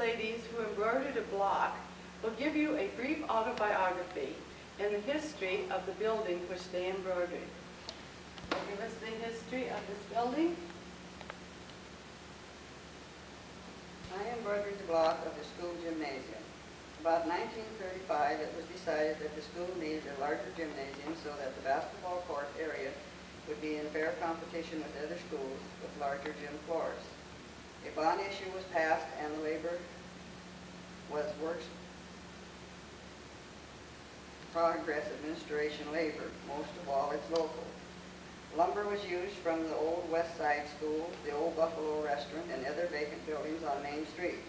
ladies who embroidered a block will give you a brief autobiography and the history of the building which they embroidered. Give us the history of this building. I embroidered the block of the school gymnasium. About 1935, it was decided that the school needed a larger gymnasium so that the basketball court area would be in fair competition with other schools with larger gym floors. A bond issue was passed and the labor was works progress administration labor, most of all it's local. Lumber was used from the old West Side School, the old Buffalo Restaurant, and other vacant buildings on Main Street.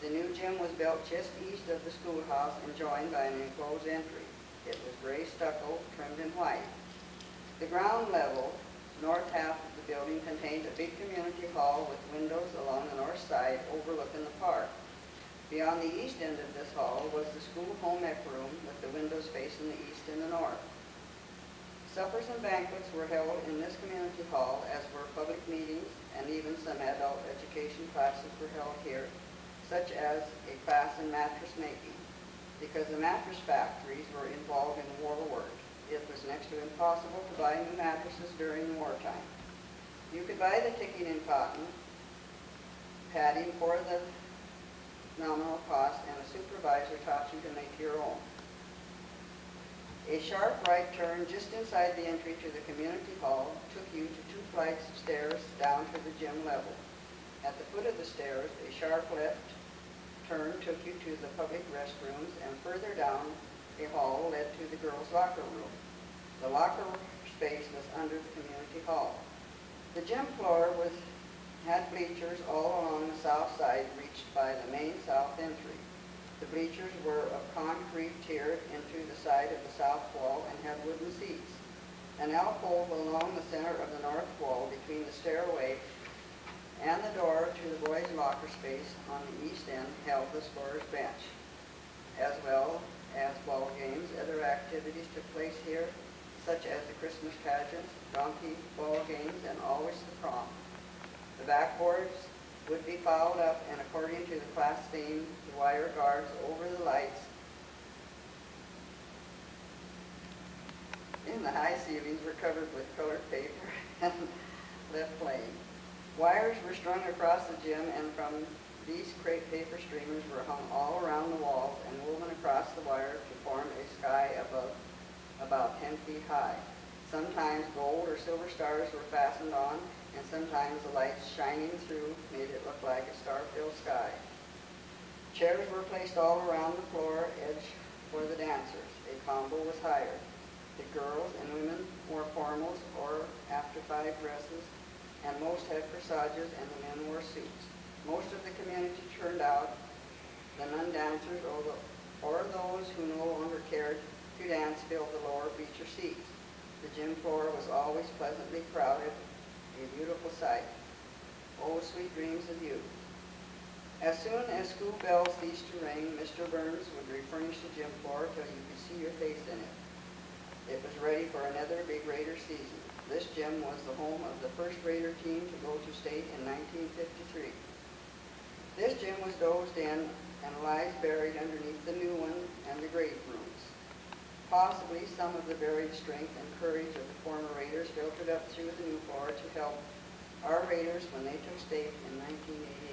The new gym was built just east of the schoolhouse and joined by an enclosed entry. It was gray stucco trimmed in white. The ground level, north half of the building contained a big community hall with windows along the north side overlooking the park. Beyond the east end of this hall was the school home ec room with the windows facing the east and the north. Suppers and banquets were held in this community hall, as were public meetings, and even some adult education classes were held here, such as a class in mattress making, because the mattress factories were involved in war work. Next to impossible to buy new mattresses during wartime. You could buy the ticking in cotton, padding for the nominal cost, and a supervisor taught you to make your own. A sharp right turn just inside the entry to the community hall took you to two flights of stairs down to the gym level. At the foot of the stairs, a sharp left turn took you to the public restrooms, and further down a hall led to the girls' locker room. The locker space was under the community hall. The gym floor was, had bleachers all along the south side reached by the main south entry. The bleachers were of concrete tiered into the side of the south wall and had wooden seats. An alcove along the center of the north wall between the stairway and the door to the boys' locker space on the east end held the scorer's bench. As well as ball games, other activities took place here, Christmas pageants, donkey ball games, and always the prom. The backboards would be fouled up, and according to the class theme, the wire guards over the lights in the high ceilings were covered with colored paper and left plain. Wires were strung across the gym, and from these crepe paper streamers were hung all around the walls and woven across the wire to form a sky above about 10 feet high. Sometimes gold or silver stars were fastened on, and sometimes the lights shining through made it look like a star-filled sky. Chairs were placed all around the floor edge for the dancers. A combo was hired. The girls and women wore formals or after five dresses, and most had corsages and the men wore suits. Most of the community turned out, the non-dancers or, or those who no longer cared to dance filled the lower bleacher seats. The gym floor was always pleasantly crowded a beautiful sight. Oh, sweet dreams of youth. As soon as school bells ceased to ring, Mr. Burns would refurnish the gym floor till you could see your face in it. It was ready for another big Raider season. This gym was the home of the first Raider team to go to state in 1953. This gym was dozed in and lies buried underneath the new one and the great. Possibly some of the buried strength and courage of the former Raiders filtered up through the new floor to help our Raiders when they took state in 1988.